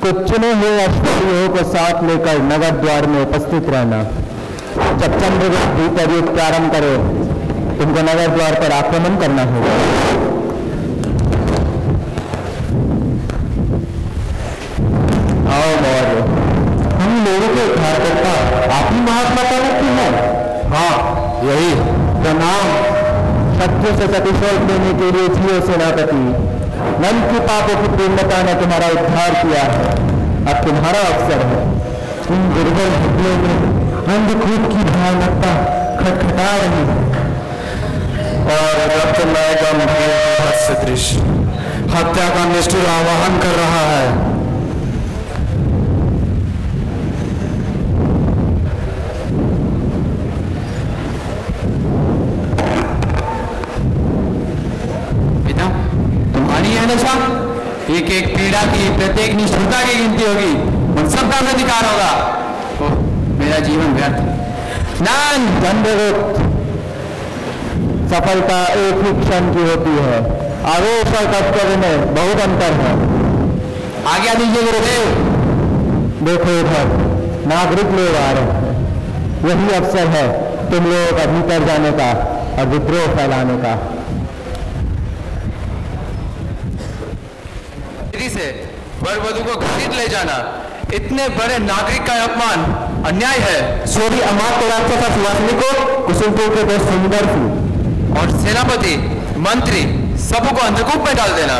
कुछ चुने हुए अश्वरियों को साथ लेकर नगर द्वार में उपस्थित रहना। जब चंद्रगुप्त भीतर युद्ध प्रारंभ करे तुमको नगर द्वार पर आक्रमण करना होगा। आओ मौर्य, हम लोगों के उद्धारकर्ता आप ही महात्मा सत्य से प्रतिशोध लेने के लिए जियो सेनापति। नंद की पापों की पूर्णता ने तुम्हारा उद्धार किया है। अब तुम्हारा अवसर है। इन दुर्बल हृदयों में अंधकूप की भयानकता खटखटा रही है। और रक्तमय गंभीर सदृश हत्या का निष्ठुर आवाहन कर रहा है पिता तुम्हारी यह दशा एक एक पीड़ा की प्रत्येक निष्ठुरता की गिनती होगी उन सब का अधिकार होगा। ओह, मेरा जीवन व्यर्थ। नान चंद्रगुप्त सफलता एक ही क्षण की होती है। आवेश और कर्तव्य में बहुत अंतर है। आज्ञा दीजिए गुरुदेव। देखो इधर नागरिक लोग आ रहे हैं। यही अवसर है तुम लोगों का भीतर जाने का और विद्रोह फैलाने का। से वर वधु को खरीद ले जाना। इतने बड़े नागरिक का अपमान अन्याय है। सोरी राक्षस सुवासिनी को कुसुमपुर के दो सुंदर थी। और सेनापति मंत्री सबको अंधकूप में डाल देना।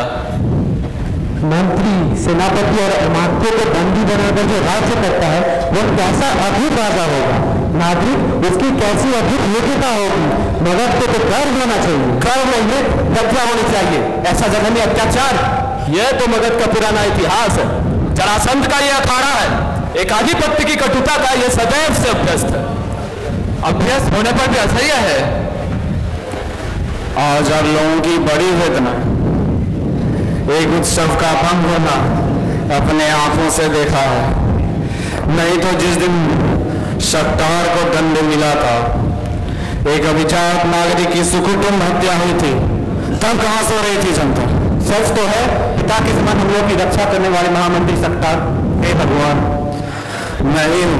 मंत्री सेनापति और अमात्य को बंदी बनाकर जो राज्य करता है वह कैसा अद्भुत राजा होगा? नागरिक उसकी कैसी अद्भुत योग्यता होगी? मगर को तो गर्व होना चाहिए। गर्व नहीं है होनी चाहिए। ऐसा जगह में अत्याचार यह तो मगध का पुराना इतिहास है। जरासंध का यह अखाड़ा है। एक आधिपत्य की कटुता का यह सदैव से अभ्यस्त है। अभ्यस्त होने पर भी असह्य है। आज आप लोगों की बड़ी वेदना। एक उत्सव का भंग होना अपने आँखों से देखा है। नहीं तो जिस दिन सत्तार को दंड मिला था, एक अभिजात नागरिक की सुकुटुंब हत्या हुई थी, तब कहाँ सो रही थी जनता? सच तो है? पिता के समान हम लोग की रक्षा करने वाले महामंत्री सत्तार हे भगवान। मैं ही हूँ।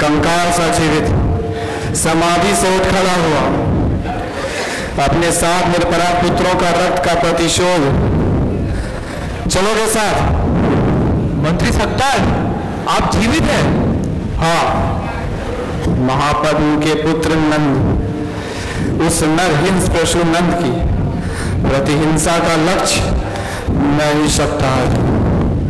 कंकाल सा जीवित। समाधि से उठ खड़ा हुआ। अपने साथ निरपराध पुत्रों का रक्त का प्रतिशोध। चलोगे साथ। मंत्री सत्तार आप जीवित हैं? हाँ। महाप्रभु के पुत्र नंद। उस नरहिंस पशु नंद की प्रतिहिंसा का लक्ष्य मैं ही सकता।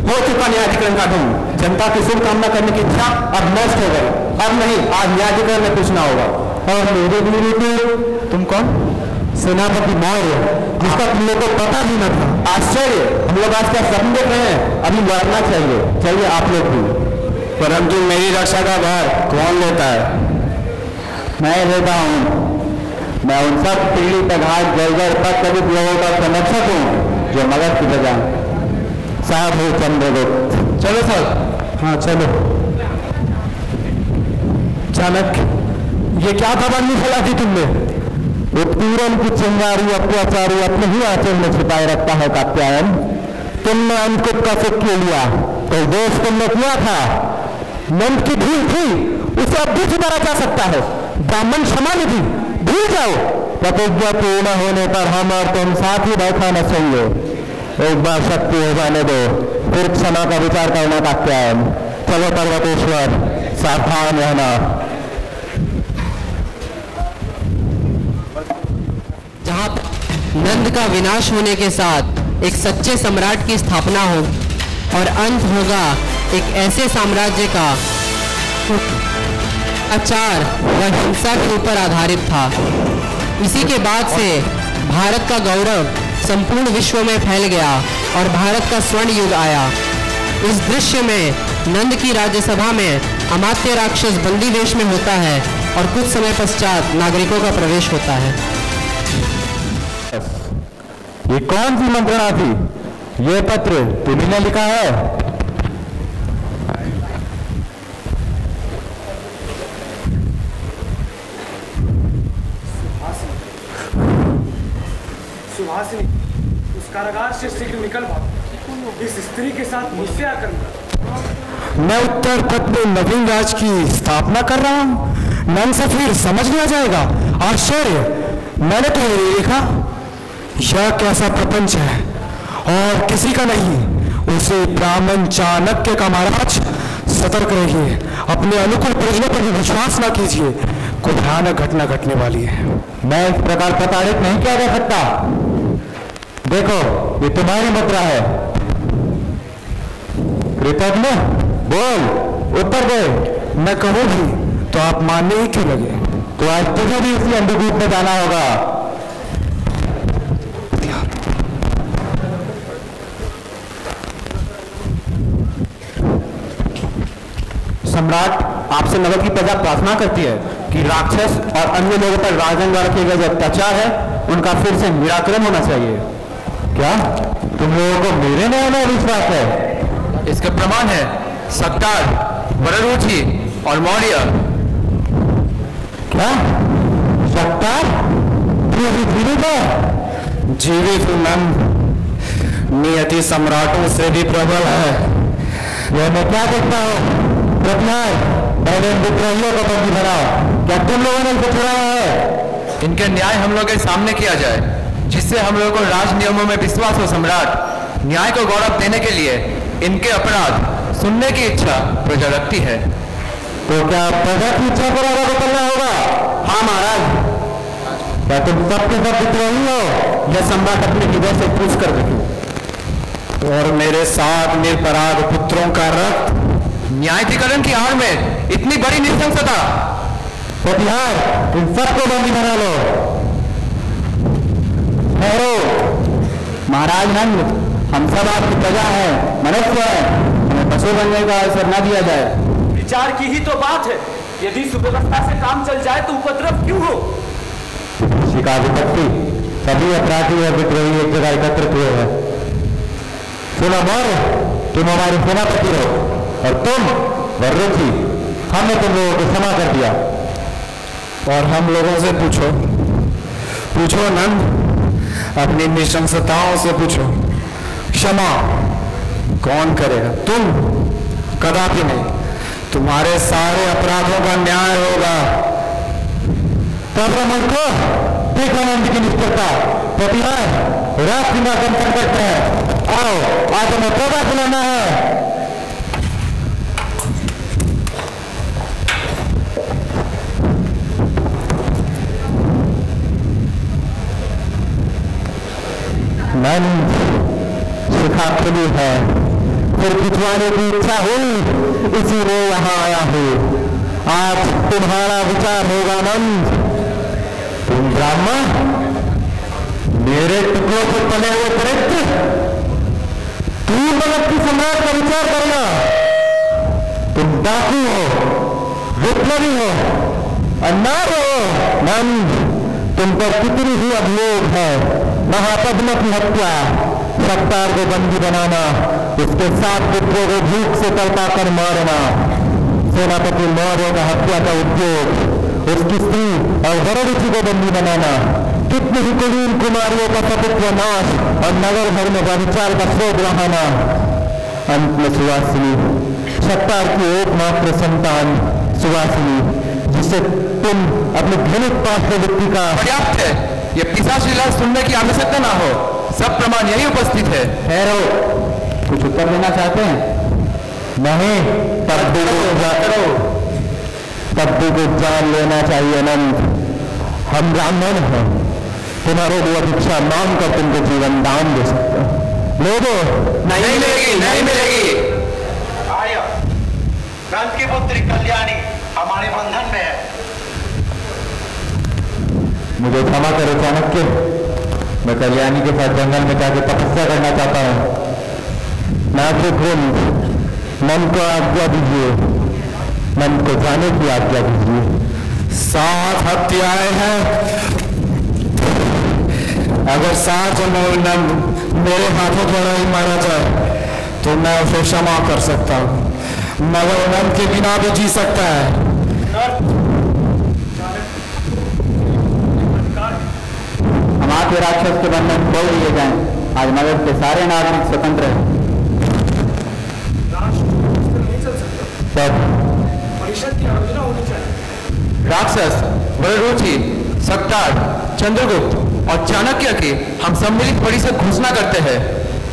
हो चुका न्यायाधिकरण का ढूंढ जनता की शुभकामना करने की इच्छा अब नष्ट हो गई। अब नहीं, आज न्यायाधिकरण में पूछना होगा। और मेरे गुरु तुम कौन? सेनापति मौर्य, जिसका तुम लोग को पता भी न था। आश्चर्य! हम लोग आज क्या सपन देख रहे हैं? अभी लौटना चाहिए। चलिए आप लोग भी। परंतु मेरी रक्षा का भार कौन लेता है? मैं लेता हूँ। मैं उन सब पीढ़ी प्रघात जलगर पद कवित लोगों का संरक्षक हूँ। जो मगध की प्रजा साहब हो चंद्रगुप्त चलो सर। हाँ चलो। चाणक्य ये क्या खबरनी फैला दी तुमने उत्पीड़न की चिंगारी अत्याचारी अपने ही आंचल में छिपाए रखता है कात्यायन। तुमने अंकुट का सुख क्यों लिया? तो दोष तुमने किया था? नंद की भूल थी उसे अब भी सुधारा जा सकता है। ब्राह्मण क्षमा निधि भूल जाओ। प्रतिज्ञा पूर्ण होने पर हम और तुम साथ ही बैठा न चाहिए। एक बार शक्ति हो जाने दो। फिर क्षमा का विचार करना कात्यायन चलो पर्वतेश्वर, सावधान रहना। जहाँ नंद का विनाश होने के साथ एक सच्चे सम्राट की स्थापना हो और अंत होगा एक ऐसे साम्राज्य का आचार व हिंसा के ऊपर आधारित था। इसी के बाद से भारत का गौरव संपूर्ण विश्व में फैल गया और भारत का स्वर्ण युग आया। इस दृश्य में नंद की राज्यसभा में अमात्य राक्षस बंदी वेश में होता है और कुछ समय पश्चात नागरिकों का प्रवेश होता है। ये कौन सी मंत्रणा थी? ये पत्र तुम्हें लिखा है। सुहासिनी उस कारागार से शीघ्र निकल भाग इस स्त्री के साथ मुझसे आकर मैं उत्तर पथ में नवीन राज की स्थापना कर रहा हूँ। नन से फिर समझ में आ जाएगा। आश्चर्य मैंने तो ये लिखा यह कैसा प्रपंच है? और किसी का नहीं उसे ब्राह्मण चाणक्य का महाराज सतर्क रहिए। अपने अनुकूल प्रजनों पर भी विश्वास ना कीजिए। कोई भयानक घटना घटने वाली है। मैं इस प्रकार प्रताड़ित नहीं किया जा सकता। देखो, ये तुम्हारी मुद्रा है। कृतज्ञ बोल उत्तर दे मैं कहूँ भी तो आप मानने ही क्यों लगे। तो आज तुझे भी इसी अंधकूप में जाना होगा। सम्राट आपसे नगर की प्रजा प्रार्थना करती है कि राक्षस और अन्य लोगों पर राजन द्वारा किए गए जो अत्याचार है, उनका फिर से निराकरण होना चाहिए। क्या? तुम लोगों को मेरे में में विश्वास है। इसका प्रमाण है सत्तार वररुचि और मौर्य। क्या? सत्तार? जीवित है? जीवित नंद नियति सम्राटों से भी प्रबल है। यह मैं क्या देखता हूँ? पहले इन विद्रोहियों को बंदी बनाओ। क्या तुम लोगों ने इसे है? इनके न्याय हम लोग के सामने किया जाए। जिससे हम लोगों को राज नियमों में विश्वास हो सम्राट न्याय को गौरव देने के लिए इनके अपराध सुनने की इच्छा प्रजा रखती है। तो क्या प्रजा की इच्छा पर आगे करना होगा? हाँ महाराज। क्या तुम सबके सब विद्रोही हो? यह सम्राट अपने हृदय से पूछ कर देखे। और मेरे साथ निरपराध पुत्रों का रक्त न्यायाधिकरण की आड़ में इतनी बड़ी निशंसता। प्रतिहार इन सबको बंदी बना लो। ठहरो। महाराज नंद हम सब आपकी प्रजा है मनुष्य है। हमें पशु बनने का अवसर न दिया जाए। विचार की ही तो बात है। यदि सुव्यवस्था से काम चल जाए तो उपद्रव क्यों हो? शिकार विपत्ति सभी अपराधी और विद्रोही एक जगह एकत्रित हुए हैं। सुना मौर्य तुम हमारे सेनापति हो और तुम वर्रुचि हमने तुम लोगों को क्षमा कर दिया। और हम लोगों से पूछो। पूछो नंद अपनी निशंसताओं से पूछो। क्षमा कौन करेगा? तुम कदापि नहीं। तुम्हारे सारे अपराधों का न्याय होगा। तब को विवेकानंद की निष्ठता प्रतिभा रात की संकट है। आओ, आज हमें पौधा खुलाना है। मन सुखा खुली है। फिर खिंचवाने की इच्छा हुई, इसीलिए यहाँ आया हूँ। आज तुम्हारा विचार होगा नंद। तुम ब्राह्मण, मेरे टुकड़ों पर पले हुए चरित्र तू मगध की सम्राट का विचार करना। तुम डाकू हो, विप्लवी हो, अन्नार हो, नंद। तुम पर कितनी ही अभियोग है। महापद्म की हत्या सत्तार को बंदी बनाना, उसके साथ पुत्रों को भूख से तड़पा कर मारना, सेनापति मौर्य का हत्या का उद्योग, उसकी स्त्री और वरुणि को बंदी बनाना, कितनी ही कुलीन कुमारियों का सपुत्र नाश और नगर भर में व्यभिचार का शोध रहाना। अंत में सुवासिनी, सत्तार की एकमात्र संतान सुवासिनी, जिसे तुम अपनी घनित व्यक्ति का पर्याप्त है। ये पिशाच लीला सुनने की आवश्यकता ना हो। सब प्रमाण यही उपस्थित है। ठहरो। कुछ उत्तर देना चाहते हैं? नहीं। तब भी को करो। तब भी को जान लेना चाहिए नंद हम ब्राह्मण हैं। तुम्हारे लिए भिक्षा मांग कर तुमको जीवन दान दे सकते हैं। ले दो। नहीं मिलेगी नहीं मिलेगी। आर्य नंद की पुत्री कल्याणी हमारे बंधन में है मुझे क्षमा करो चाणक्य। मैं कल्याणी के साथ जंगल में जाकर तपस्या करना चाहता हूँ। नासिक मन को आज्ञा दीजिए। मन को जाने की आज्ञा दीजिए। सात हत्याएँ हैं। अगर सात मेरे हाथों द्वारा ही मारा जाए तो मैं उसे क्षमा कर सकता हूँ। मगर नंद के बिना भी जी सकता है। आपके राक्षस के बंधन खोल दिए जाएँ। आज मगध के सारे नागरिक स्वतंत्र हैं। की राक्षस, वररुचि, सत्तार, चंद्रगुप्त और चाणक्य की हम सम्मिलित परिषद घोषणा करते हैं।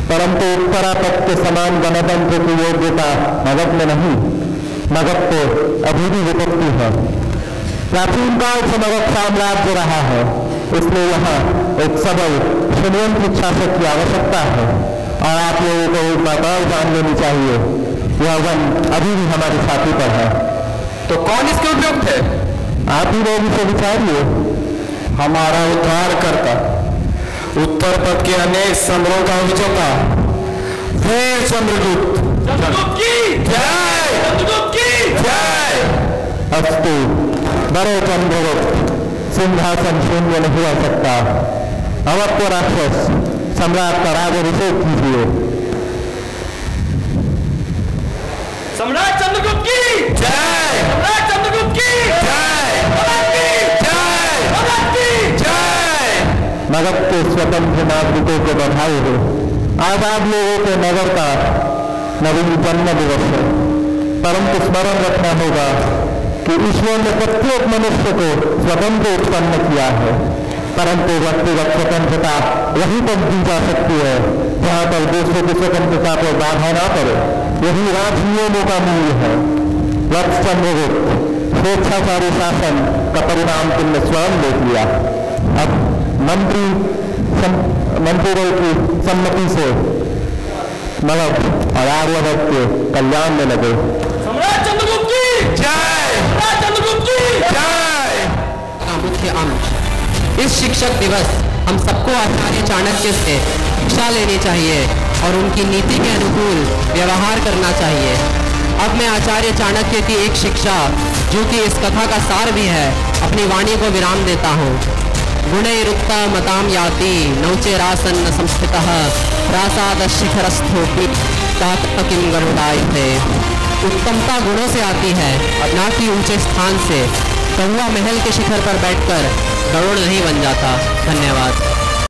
परंतु उत्तरापद के समान गणतंत्र की योग्यता मगध में नहीं, मगध को अभी भी विपत्ति है। प्राचीन काल से मगध साम्राज्य रहा है। इसलिए यहाँ एक सबल सुनियंत्रित शासक की आवश्यकता है। और आप लोगों को एक बात और जान लेनी चाहिए। यह वन अभी भी हमारे साथी पर है। तो कौन इसके उपयुक्त है? आप ही लोग इसे विचारिए। हमारा उद्धार करता उत्तर पद के अनेक समरों का विजेता वीर चंद्रगुप्त। चंद्रगुप्त की! जय! चंद्रगुप्त की! जय! अस्तु बड़े चंद्रगुप्त। सिंहासन शून्य नहीं रह सकता। अवत्य राक्षस सम्राट का राज अभिषेक कीजिए। सम्राट चंद्रगुप्त की! जय! सम्राट चंद्रगुप्त की! जय! जय! जय! नगर के स्वतंत्र नागरिकों को बधाई हो। आज़ाद लोगों के नगर का नवीन जन्म दिवस है। परंतु स्मरण रखना होगा। कि ईश्वर ने प्रत्येक मनुष्य को स्वतंत्र उत्पन्न किया है। परंतु व्यक्तिगत स्वतंत्रता वहीं पर दी जा सकती है, जहाँ पर दूसरों की स्वतंत्रता पर बाधा ना पड़े। यही राज नियमों का मूल्य है। वत्स चंद्रगुप्त स्वेच्छाचारी शासन का परिणाम तुमने स्वयं देख लिया। अब मंत्री मंत्रियों की सम्मति से मगध और आर्यवर्त के कल्याण में लगे। की जय! मुख्य इस शिक्षक दिवस हम सबको आचार्य चाणक्य से शिक्षा लेनी चाहिए और उनकी नीति के अनुकूल व्यवहार करना चाहिए। अब मैं आचार्य चाणक्य की एक शिक्षा, जो कि इस कथा का सार भी है, अपनी वाणी को विराम देता हूँ। गुणे रुक्ता मताम याति नौचेरासन्न संस्थितः, प्रासाद शिखरस्थोपि किम गरुड़ाय थे उत्तमता गुणों से आती है। ना कि ऊँचे स्थान से। कौआ महल के शिखर पर बैठकर गरुड़ नहीं बन जाता। धन्यवाद।